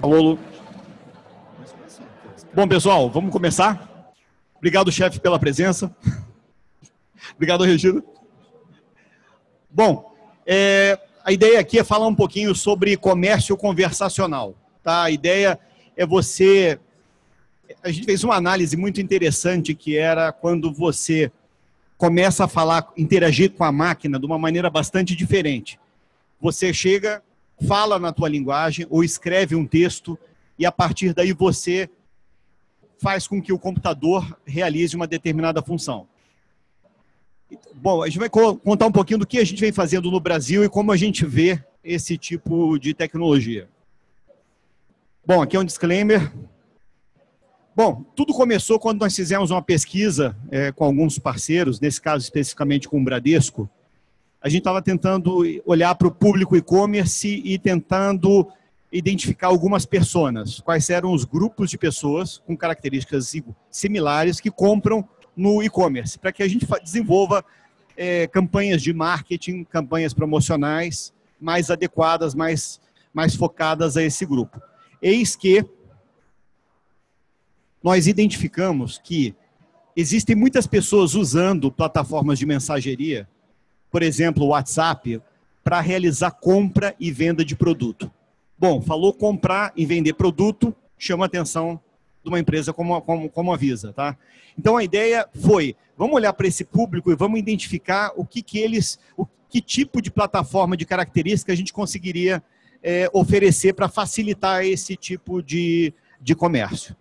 Alô. Bom, pessoal, vamos começar. Obrigado, chefe, pela presença. Obrigado, Regina. Bom, é, a ideia aqui é falar um pouquinho sobre comércio conversacional. Tá? A ideia é você. A gente fez uma análise muito interessante que era quando você começa a falar, interagir com a máquina de uma maneira bastante diferente. Você chega, fala na tua linguagem ou escreve um texto e a partir daí você faz com que o computador realize uma determinada função. Bom, a gente vai contar um pouquinho do que a gente vem fazendo no Brasil e como a gente vê esse tipo de tecnologia. Bom, aqui é um disclaimer. Bom, tudo começou quando nós fizemos uma pesquisa é, com alguns parceiros, nesse caso especificamente com o Bradesco, a gente estava tentando olhar para o público e-commerce e tentando identificar algumas pessoas, quais eram os grupos de pessoas com características similares que compram no e-commerce, para que a gente desenvolva é, campanhas de marketing, campanhas promocionais mais adequadas, mais, mais focadas a esse grupo. Eis que nós identificamos que existem muitas pessoas usando plataformas de mensageria por exemplo, o WhatsApp, para realizar compra e venda de produto. Bom, falou comprar e vender produto, chama a atenção de uma empresa como, como, como a Visa, tá? Então a ideia foi, vamos olhar para esse público e vamos identificar o que, que eles, o que tipo de plataforma de característica a gente conseguiria é, oferecer para facilitar esse tipo de, de comércio.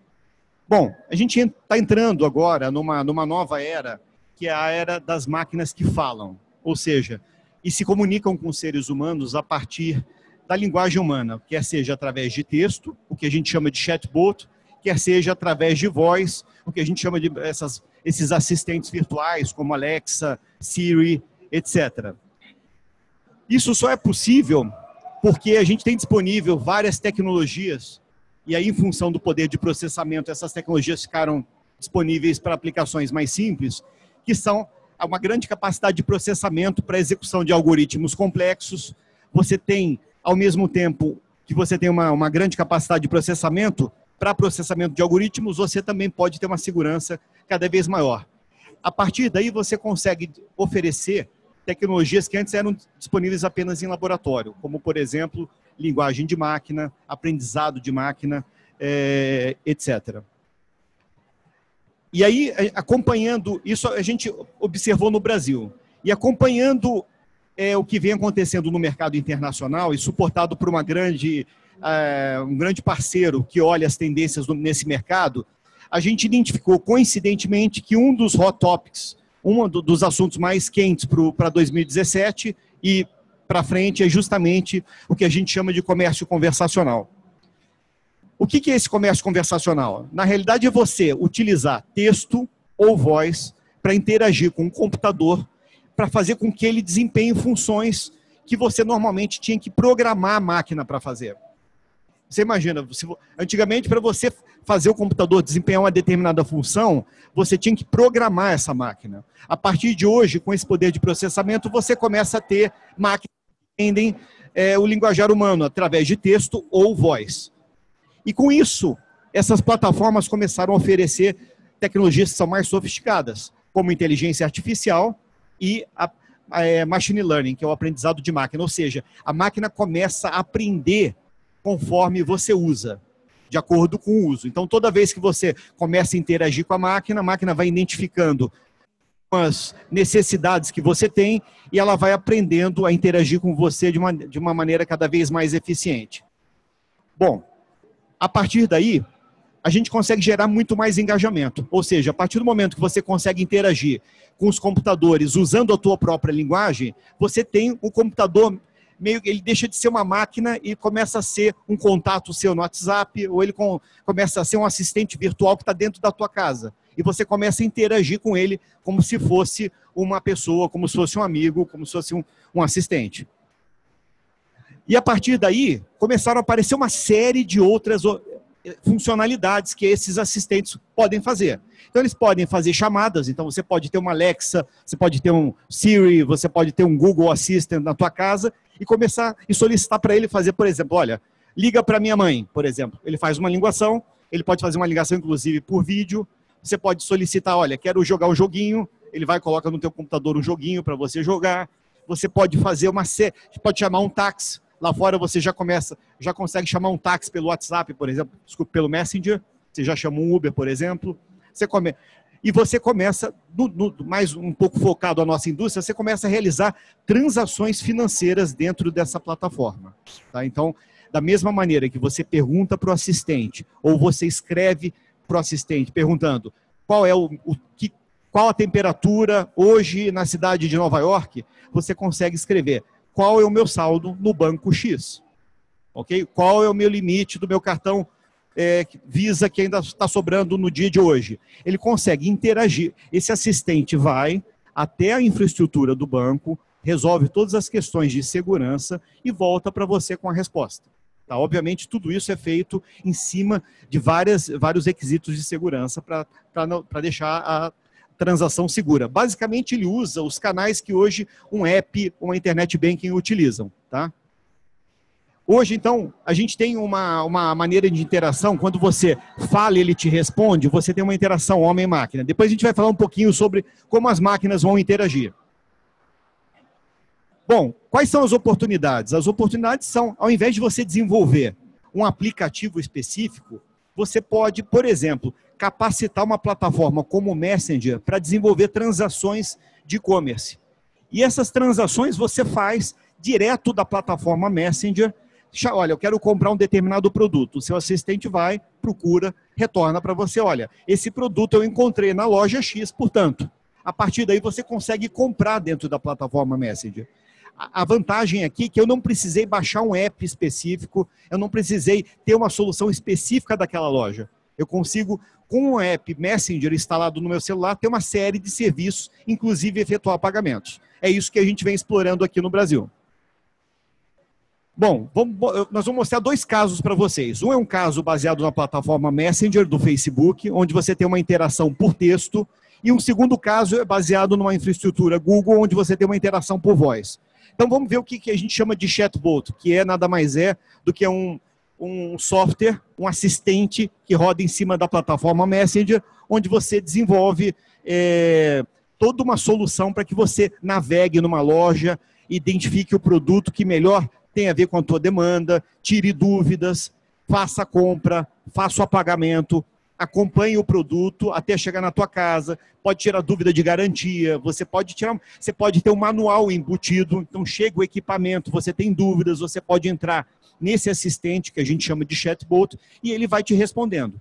Bom, a gente está entrando agora numa, numa nova era, que é a era das máquinas que falam ou seja, e se comunicam com seres humanos a partir da linguagem humana, quer seja através de texto, o que a gente chama de chatbot, quer seja através de voz, o que a gente chama de essas, esses assistentes virtuais, como Alexa, Siri, etc. Isso só é possível porque a gente tem disponível várias tecnologias, e aí, em função do poder de processamento, essas tecnologias ficaram disponíveis para aplicações mais simples, que são uma grande capacidade de processamento para execução de algoritmos complexos. Você tem, ao mesmo tempo que você tem uma, uma grande capacidade de processamento, para processamento de algoritmos, você também pode ter uma segurança cada vez maior. A partir daí, você consegue oferecer tecnologias que antes eram disponíveis apenas em laboratório, como, por exemplo, linguagem de máquina, aprendizado de máquina, é, eh, etc. E aí, acompanhando, isso a gente observou no Brasil, e acompanhando é, o que vem acontecendo no mercado internacional e suportado por uma grande, é, um grande parceiro que olha as tendências nesse mercado, a gente identificou coincidentemente que um dos hot topics, um dos assuntos mais quentes para 2017 e para frente é justamente o que a gente chama de comércio conversacional. O que é esse comércio conversacional? Na realidade, é você utilizar texto ou voz para interagir com o computador, para fazer com que ele desempenhe funções que você normalmente tinha que programar a máquina para fazer. Você imagina, antigamente, para você fazer o computador desempenhar uma determinada função, você tinha que programar essa máquina. A partir de hoje, com esse poder de processamento, você começa a ter máquinas que entendem é, o linguajar humano através de texto ou voz. E com isso, essas plataformas começaram a oferecer tecnologias que são mais sofisticadas, como inteligência artificial e a, a, é, machine learning, que é o aprendizado de máquina. Ou seja, a máquina começa a aprender conforme você usa, de acordo com o uso. Então, toda vez que você começa a interagir com a máquina, a máquina vai identificando as necessidades que você tem e ela vai aprendendo a interagir com você de uma, de uma maneira cada vez mais eficiente. Bom, a partir daí, a gente consegue gerar muito mais engajamento. Ou seja, a partir do momento que você consegue interagir com os computadores usando a tua própria linguagem, você tem o computador meio ele deixa de ser uma máquina e começa a ser um contato seu no WhatsApp, ou ele com, começa a ser um assistente virtual que está dentro da tua casa. E você começa a interagir com ele como se fosse uma pessoa, como se fosse um amigo, como se fosse um, um assistente. E a partir daí, começaram a aparecer uma série de outras funcionalidades que esses assistentes podem fazer. Então, eles podem fazer chamadas, então você pode ter uma Alexa, você pode ter um Siri, você pode ter um Google Assistant na tua casa e começar e solicitar para ele fazer, por exemplo, olha, liga para minha mãe, por exemplo. Ele faz uma linguação, ele pode fazer uma ligação, inclusive, por vídeo. Você pode solicitar, olha, quero jogar um joguinho, ele vai coloca no teu computador um joguinho para você jogar. Você pode fazer uma série, pode chamar um táxi. Lá fora você já começa, já consegue chamar um táxi pelo WhatsApp, por exemplo, desculpa, pelo Messenger. Você já chama um Uber, por exemplo. Você come... E você começa, no, no, mais um pouco focado a nossa indústria, você começa a realizar transações financeiras dentro dessa plataforma. Tá? Então, da mesma maneira que você pergunta para o assistente, ou você escreve para o assistente perguntando qual é o, o que, qual a temperatura hoje na cidade de Nova York, você consegue escrever qual é o meu saldo no banco X. Ok? Qual é o meu limite do meu cartão é, Visa que ainda está sobrando no dia de hoje? Ele consegue interagir. Esse assistente vai até a infraestrutura do banco, resolve todas as questões de segurança e volta para você com a resposta. Tá? Obviamente, tudo isso é feito em cima de várias, vários requisitos de segurança para deixar a transação segura. Basicamente, ele usa os canais que hoje um app, uma internet banking utilizam. Tá? Hoje, então, a gente tem uma, uma maneira de interação. Quando você fala ele te responde, você tem uma interação homem-máquina. Depois a gente vai falar um pouquinho sobre como as máquinas vão interagir. Bom, quais são as oportunidades? As oportunidades são, ao invés de você desenvolver um aplicativo específico, você pode, por exemplo, capacitar uma plataforma como o Messenger para desenvolver transações de e-commerce. E essas transações você faz direto da plataforma Messenger. Olha, eu quero comprar um determinado produto. O seu assistente vai, procura, retorna para você. Olha, esse produto eu encontrei na loja X, portanto, a partir daí você consegue comprar dentro da plataforma Messenger a vantagem aqui é que eu não precisei baixar um app específico, eu não precisei ter uma solução específica daquela loja. Eu consigo, com um app Messenger instalado no meu celular, ter uma série de serviços, inclusive efetuar pagamentos. É isso que a gente vem explorando aqui no Brasil. Bom, vamos, nós vamos mostrar dois casos para vocês. Um é um caso baseado na plataforma Messenger do Facebook, onde você tem uma interação por texto, e um segundo caso é baseado numa infraestrutura Google, onde você tem uma interação por voz. Então vamos ver o que, a gente chama de chatbot, que é nada mais é do que um, um software, um assistente que roda em cima da plataforma Messenger, onde você desenvolve é, toda uma solução para que você navegue numa loja, identifique o produto que melhor tem a ver com a tua demanda, tire dúvidas, faça a compra, faça o pagamento, acompanhe o produto até chegar na tua casa, pode tirar dúvida de garantia, você pode tirar, você pode ter um manual embutido, então chega o equipamento, você tem dúvidas, você pode entrar nesse assistente que a gente chama de chatbot e ele vai te respondendo.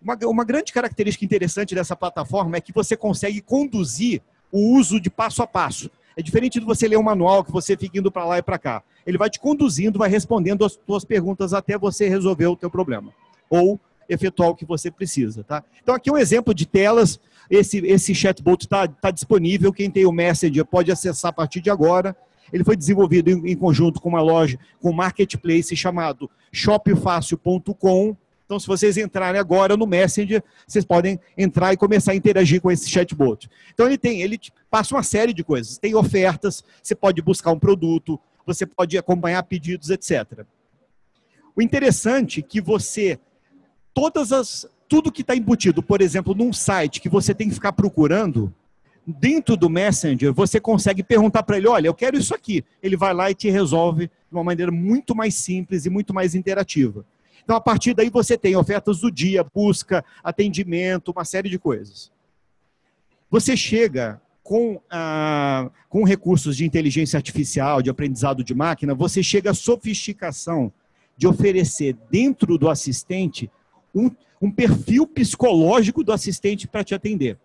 Uma, uma grande característica interessante dessa plataforma é que você consegue conduzir o uso de passo a passo. É diferente de você ler um manual que você fica indo para lá e para cá. Ele vai te conduzindo, vai respondendo as suas perguntas até você resolver o teu problema. Ou efetuar o que você precisa. Tá? Então, aqui um exemplo de telas. Esse, esse chatbot está tá disponível. Quem tem o Messenger pode acessar a partir de agora. Ele foi desenvolvido em, em conjunto com uma loja, com um marketplace chamado shopfácil.com. Então, se vocês entrarem agora no Messenger, vocês podem entrar e começar a interagir com esse chatbot. Então, ele tem, ele passa uma série de coisas. Tem ofertas, você pode buscar um produto, você pode acompanhar pedidos, etc. O interessante é que você todas as tudo que está embutido, por exemplo, num site que você tem que ficar procurando, dentro do Messenger, você consegue perguntar para ele: olha, eu quero isso aqui. Ele vai lá e te resolve de uma maneira muito mais simples e muito mais interativa. Então, a partir daí, você tem ofertas do dia, busca, atendimento, uma série de coisas. Você chega com, ah, com recursos de inteligência artificial, de aprendizado de máquina, você chega à sofisticação de oferecer dentro do assistente um, um perfil psicológico do assistente para te atender.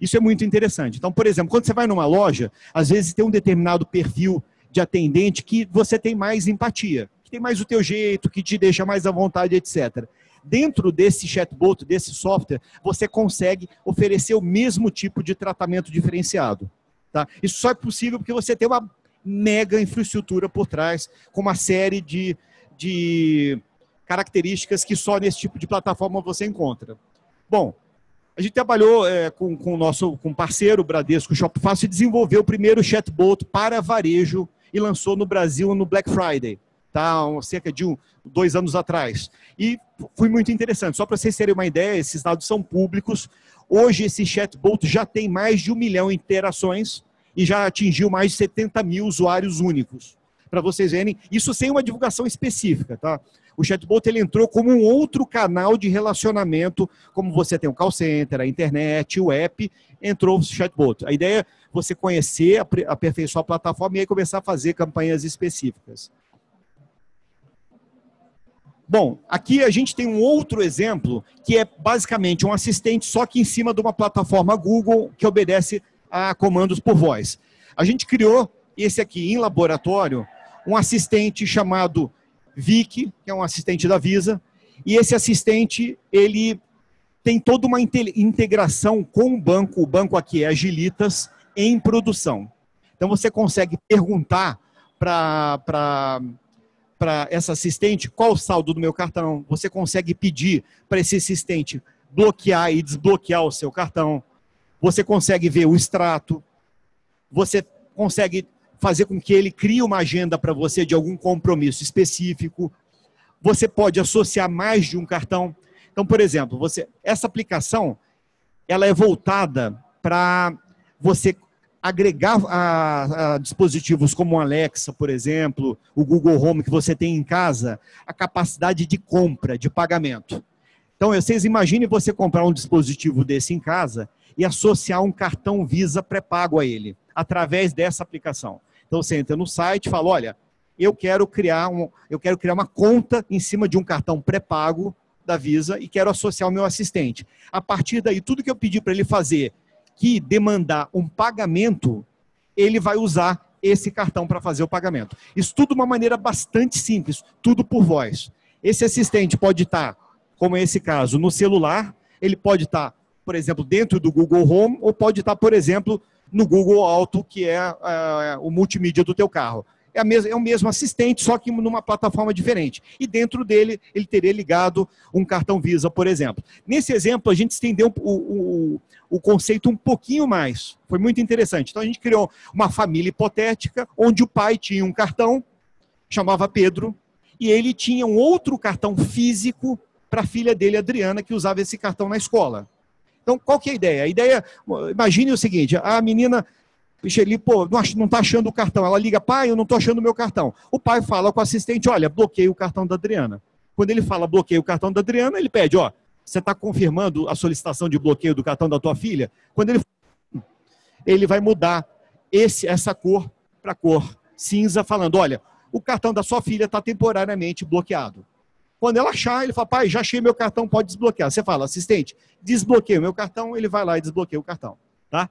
Isso é muito interessante. Então, por exemplo, quando você vai numa loja, às vezes tem um determinado perfil de atendente que você tem mais empatia, que tem mais o teu jeito, que te deixa mais à vontade, etc. Dentro desse chatbot, desse software, você consegue oferecer o mesmo tipo de tratamento diferenciado. Tá? Isso só é possível porque você tem uma mega infraestrutura por trás, com uma série de, de características que só nesse tipo de plataforma você encontra. Bom, a gente trabalhou é, com, com o nosso com parceiro, Bradesco Shopfácil, e desenvolveu o primeiro chatbot para varejo e lançou no Brasil no Black Friday. Tá? cerca de um, dois anos atrás. E foi muito interessante. Só para vocês terem uma ideia, esses dados são públicos. Hoje, esse chatbot já tem mais de um milhão de interações e já atingiu mais de 70 mil usuários únicos. Para vocês verem, isso sem uma divulgação específica, tá? O chatbot ele entrou como um outro canal de relacionamento, como você tem o call center, a internet, o app, entrou o chatbot. A ideia é você conhecer, aperfeiçoar a plataforma e aí começar a fazer campanhas específicas. Bom, aqui a gente tem um outro exemplo que é basicamente um assistente, só que em cima de uma plataforma Google que obedece a comandos por voz. A gente criou esse aqui em laboratório, um assistente chamado Vic, que é um assistente da Visa, e esse assistente, ele tem toda uma integração com o banco, o banco aqui é Agilitas, em produção. Então você consegue perguntar para essa assistente qual o saldo do meu cartão. Você consegue pedir para esse assistente bloquear e desbloquear o seu cartão. Você consegue ver o extrato. Você consegue fazer com que ele crie uma agenda para você de algum compromisso específico. Você pode associar mais de um cartão. Então, por exemplo, você essa aplicação ela é voltada para você agregar a, a, dispositivos como o Alexa, por exemplo, o Google Home que você tem em casa, a capacidade de compra, de pagamento. Então, vocês imaginem você comprar um dispositivo desse em casa e associar um cartão Visa pré-pago a ele, através dessa aplicação. Então, você entra no site e fala, olha, eu quero criar, um, eu quero criar uma conta em cima de um cartão pré-pago da Visa e quero associar o meu assistente. A partir daí, tudo que eu pedi para ele fazer que demandar um pagamento, ele vai usar esse cartão para fazer o pagamento. Isso tudo de uma maneira bastante simples, tudo por voz. Esse assistente pode estar, como é esse caso, no celular, ele pode estar, por exemplo, dentro do Google Home, ou pode estar, por exemplo, no Google Auto, que é, é o multimídia do teu carro é, é o mesmo assistente, só que numa plataforma diferente. E dentro dele, ele teria ligado um cartão Visa, por exemplo. Nesse exemplo, a gente estendeu o, o, o conceito um pouquinho mais. Foi muito interessante. Então, a gente criou uma família hipotética, onde o pai tinha um cartão, chamava Pedro, e ele tinha um outro cartão físico para a filha dele, Adriana, que usava esse cartão na escola. Então, qual que é a ideia? A ideia, imagine o seguinte, a menina Micheli, pô, não está achando o cartão. Ela liga, pai, eu não estou achando o meu cartão. O pai fala com o assistente, olha, bloqueei o cartão da Adriana. Quando ele fala bloqueio o cartão da Adriana, ele pede, ó, você está confirmando a solicitação de bloqueio do cartão da tua filha? Quando ele ele vai mudar esse, essa cor para cor cinza, falando, olha, o cartão da sua filha está temporariamente bloqueado. Quando ela achar, ele fala, pai, já achei meu cartão, pode desbloquear. Você fala, assistente, desbloqueia o meu cartão, ele vai lá e desbloqueia o cartão. Tá?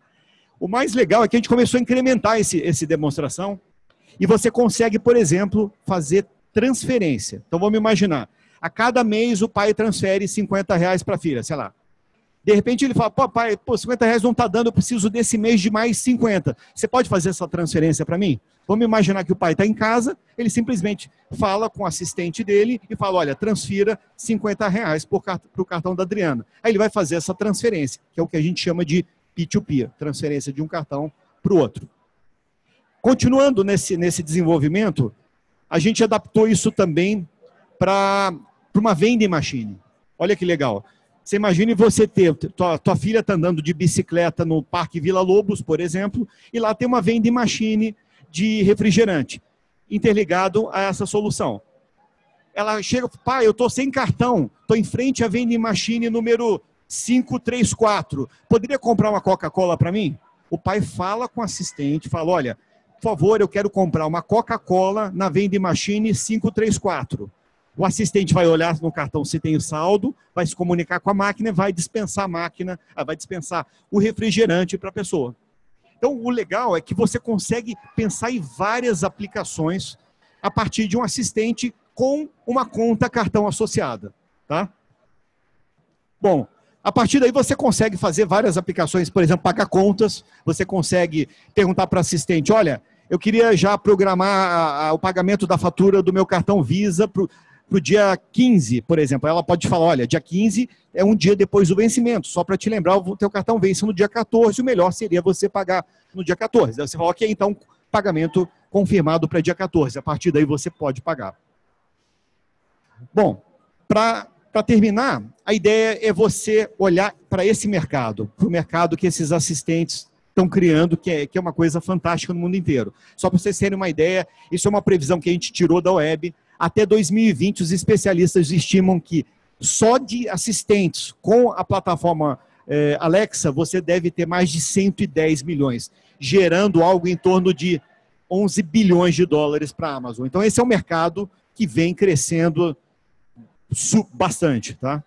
O mais legal é que a gente começou a incrementar esse, esse demonstração e você consegue, por exemplo, fazer transferência. Então vamos imaginar, a cada mês o pai transfere 50 reais para a filha, sei lá. De repente ele fala, pô, pai, pô, 50 reais não está dando, eu preciso desse mês de mais 50. Você pode fazer essa transferência para mim? Vamos imaginar que o pai está em casa, ele simplesmente fala com o assistente dele e fala, olha, transfira 50 reais para o cartão da Adriana. Aí ele vai fazer essa transferência, que é o que a gente chama de P2P, transferência de um cartão para o outro. Continuando nesse, nesse desenvolvimento, a gente adaptou isso também para uma vending machine. Olha que legal. Você imagine você ter, tua, tua filha está andando de bicicleta no Parque Vila Lobos, por exemplo, e lá tem uma vending machine de refrigerante, interligado a essa solução. Ela chega, pai, eu estou sem cartão, estou em frente à vending machine número 534. Poderia comprar uma Coca-Cola para mim? O pai fala com o assistente, fala: olha, por favor, eu quero comprar uma Coca-Cola na vending machine 534. O assistente vai olhar no cartão se tem o saldo, vai se comunicar com a máquina, vai dispensar a máquina, ah, vai dispensar o refrigerante para a pessoa. Então, o legal é que você consegue pensar em várias aplicações a partir de um assistente com uma conta cartão associada, tá? Bom, a partir daí você consegue fazer várias aplicações, por exemplo, pagar contas, você consegue perguntar para o assistente, olha, eu queria já programar a, a, o pagamento da fatura do meu cartão Visa para o dia 15, por exemplo. Ela pode falar, olha, dia 15 é um dia depois do vencimento, só para te lembrar, o teu cartão vence no dia 14, o melhor seria você pagar no dia 14. Aí você fala, ok, então pagamento confirmado para dia 14. A partir daí você pode pagar. Bom, para terminar, a ideia é você olhar para esse mercado, para o mercado que esses assistentes estão criando, que é, que é uma coisa fantástica no mundo inteiro. Só para vocês terem uma ideia, isso é uma previsão que a gente tirou da web. Até 2020, os especialistas estimam que só de assistentes com a plataforma é, Alexa, você deve ter mais de 110 milhões, gerando algo em torno de 11 bilhões de dólares para a Amazon. Então, esse é um mercado que vem crescendo bastante. Tá?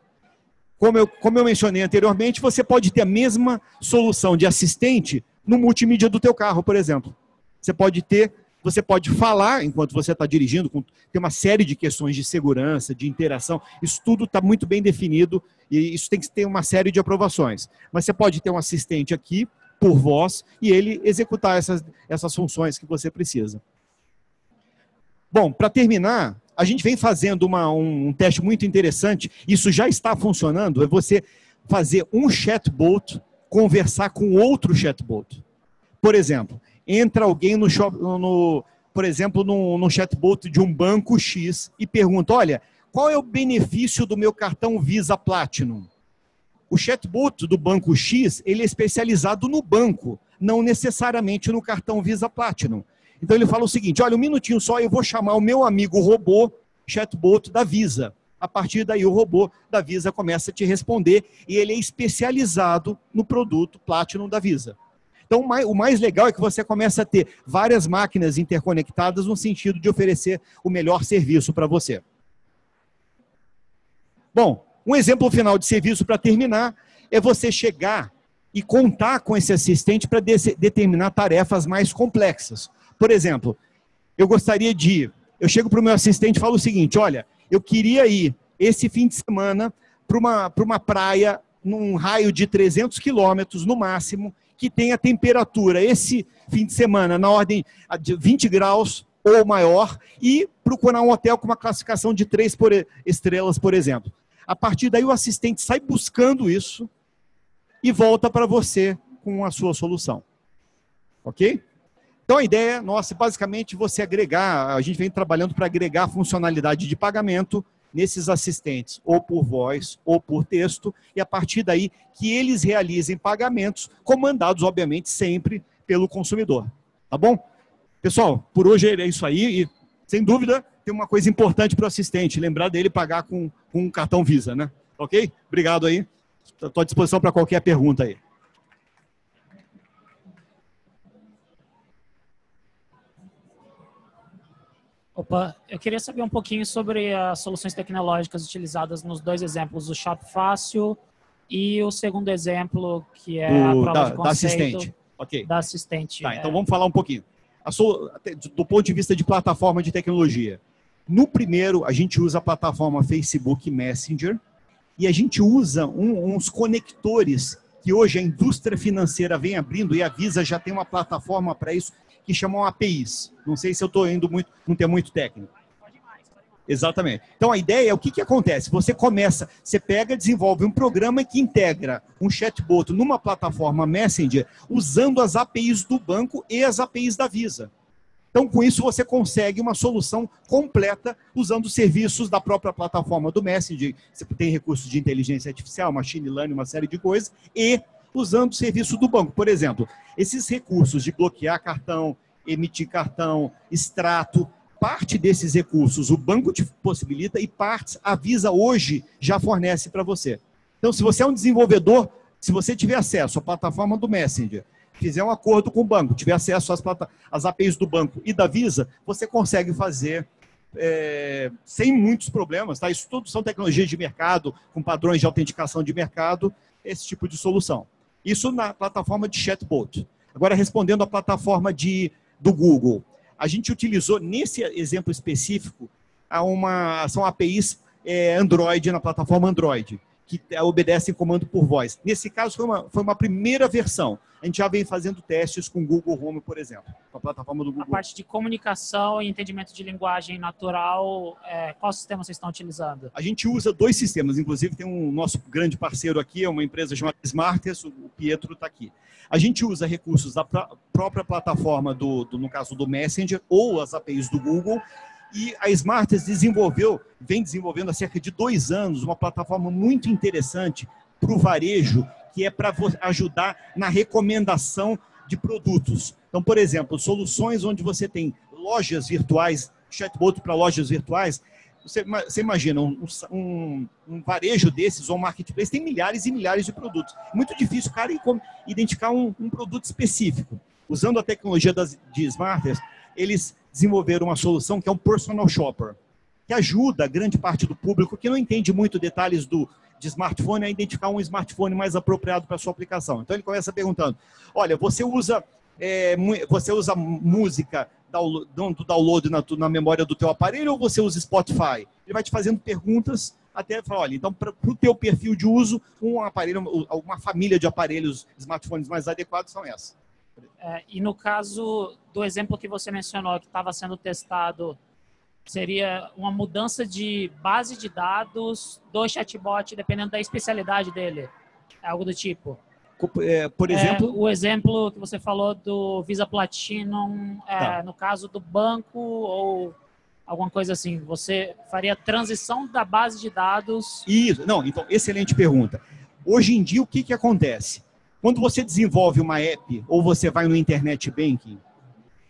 Como, eu, como eu mencionei anteriormente, você pode ter a mesma solução de assistente no multimídia do teu carro, por exemplo. Você pode ter você pode falar enquanto você está dirigindo, tem uma série de questões de segurança, de interação, isso tudo está muito bem definido e isso tem que ter uma série de aprovações. Mas você pode ter um assistente aqui, por voz, e ele executar essas, essas funções que você precisa. Bom, para terminar, a gente vem fazendo uma, um, um teste muito interessante, isso já está funcionando, é você fazer um chatbot conversar com outro chatbot. Por exemplo, entra alguém no, no por exemplo, no, no chatbot de um banco X e pergunta: olha, qual é o benefício do meu cartão Visa Platinum? O chatbot do banco X ele é especializado no banco, não necessariamente no cartão Visa Platinum. Então ele fala o seguinte: olha, um minutinho só, eu vou chamar o meu amigo robô, chatbot da Visa. A partir daí, o robô da Visa começa a te responder e ele é especializado no produto Platinum da Visa. Então, o mais legal é que você começa a ter várias máquinas interconectadas no sentido de oferecer o melhor serviço para você. Bom, um exemplo final de serviço para terminar é você chegar e contar com esse assistente para de determinar tarefas mais complexas. Por exemplo, eu gostaria de. Eu chego para o meu assistente e falo o seguinte: olha, eu queria ir esse fim de semana para uma, uma praia num raio de 300 quilômetros no máximo que tenha temperatura esse fim de semana na ordem de 20 graus ou maior e procurar um hotel com uma classificação de três por estrelas, por exemplo. A partir daí o assistente sai buscando isso e volta para você com a sua solução. Ok? Então a ideia nossa é basicamente você agregar, a gente vem trabalhando para agregar funcionalidade de pagamento nesses assistentes, ou por voz, ou por texto, e a partir daí que eles realizem pagamentos, comandados, obviamente, sempre pelo consumidor. Tá bom? Pessoal, por hoje é isso aí, e sem dúvida tem uma coisa importante para o assistente, lembrar dele pagar com, com um cartão Visa, né? Ok? Obrigado aí. Estou à disposição para qualquer pergunta aí. Opa, eu queria saber um pouquinho sobre as soluções tecnológicas utilizadas nos dois exemplos, o Shop Fácil e o segundo exemplo, que é a prova da, de conceito. Da assistente. Okay. Da assistente. Tá, é... então vamos falar um pouquinho. do ponto de vista de plataforma de tecnologia. No primeiro, a gente usa a plataforma Facebook Messenger e a gente usa um, uns conectores que hoje a indústria financeira vem abrindo e a Visa já tem uma plataforma para isso, que chamam APIs. Não sei se eu estou indo muito, não tem muito técnico. Exatamente. Então a ideia é o que, que acontece? Você começa, você pega, desenvolve um programa que integra um chatbot numa plataforma Messenger usando as APIs do banco e as APIs da Visa. Então, com isso, você consegue uma solução completa usando serviços da própria plataforma do Messenger. Você tem recursos de inteligência artificial, machine learning, uma série de coisas, e usando o serviço do banco. Por exemplo, esses recursos de bloquear cartão, emitir cartão, extrato, parte desses recursos o banco te possibilita e partes a Visa hoje já fornece para você. Então, se você é um desenvolvedor, se você tiver acesso à plataforma do Messenger, fizer um acordo com o banco, tiver acesso às, às APIs do banco e da Visa, você consegue fazer é, sem muitos problemas. Tá? Isso tudo são tecnologias de mercado, com padrões de autenticação de mercado, esse tipo de solução. Isso na plataforma de chatbot. Agora, respondendo à plataforma de, do Google, a gente utilizou, nesse exemplo específico, uma, são APIs é, Android na plataforma Android que obedecem comando por voz. Nesse caso, foi uma, foi uma primeira versão. A gente já vem fazendo testes com o Google Home, por exemplo, com a plataforma do Google. A parte de comunicação e entendimento de linguagem natural, é, qual sistema vocês estão utilizando? A gente usa dois sistemas, inclusive tem um nosso grande parceiro aqui, é uma empresa chamada Smartest, o Pietro está aqui. A gente usa recursos da própria plataforma, do, do, no caso do Messenger, ou as APIs do Google, E a Smartest desenvolveu, vem desenvolvendo há cerca de dois anos, uma plataforma muito interessante para o varejo, que é para ajudar na recomendação de produtos. Então, por exemplo, soluções onde você tem lojas virtuais, chatbot para lojas virtuais, você, você imagina, um, um, um, varejo desses, ou um marketplace, tem milhares e milhares de produtos. Muito difícil o cara identificar um, um produto específico. Usando a tecnologia das, de Smarters, eles desenvolveram uma solução que é um personal shopper, que ajuda grande parte do público que não entende muito detalhes do, de smartphone a identificar um smartphone mais apropriado para sua aplicação. Então ele começa perguntando: olha, você usa, é, você usa música do download na, na, memória do teu aparelho ou você usa Spotify? Ele vai te fazendo perguntas até falar, olha, então para o teu perfil de uso, um aparelho, uma família de aparelhos, smartphones mais adequados são essas. É, e no caso do exemplo que você mencionou, que estava sendo testado, seria uma mudança de base de dados do chatbot, dependendo da especialidade dele. É algo do tipo. É, por exemplo? É, o exemplo que você falou do Visa Platinum, é, tá. no caso do banco ou alguma coisa assim. Você faria transição da base de dados? Isso. Não, então, excelente pergunta. Hoje em dia, o que, que acontece? Quando você desenvolve uma app ou você vai no internet banking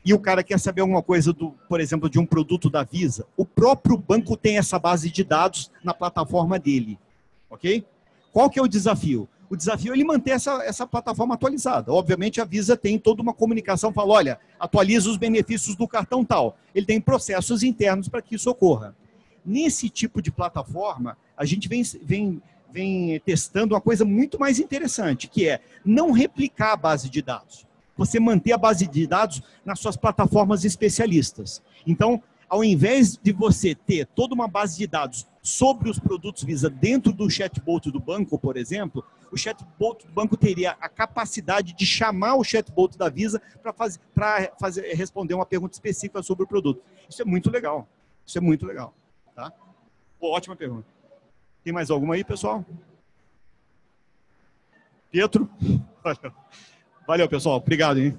e o cara quer saber alguma coisa do, por exemplo, de um produto da Visa, o próprio banco tem essa base de dados na plataforma dele, ok? Qual que é o desafio? O desafio é ele manter essa, essa plataforma atualizada. Obviamente, a Visa tem toda uma comunicação, fala, olha, atualiza os benefícios do cartão tal. Ele tem processos internos para que isso ocorra. Nesse tipo de plataforma, a gente vem, vem vem testando uma coisa muito mais interessante, que é não replicar a base de dados. Você manter a base de dados nas suas plataformas especialistas. Então, ao invés de você ter toda uma base de dados sobre os produtos Visa dentro do chatbot do banco, por exemplo, o chatbot do banco teria a capacidade de chamar o chatbot da Visa para fazer, fazer, responder uma pergunta específica sobre o produto. Isso é muito legal. Isso é muito legal. Tá? Pô, ótima pergunta. Tem mais alguma aí, pessoal? Pietro? Valeu, pessoal. Obrigado, hein?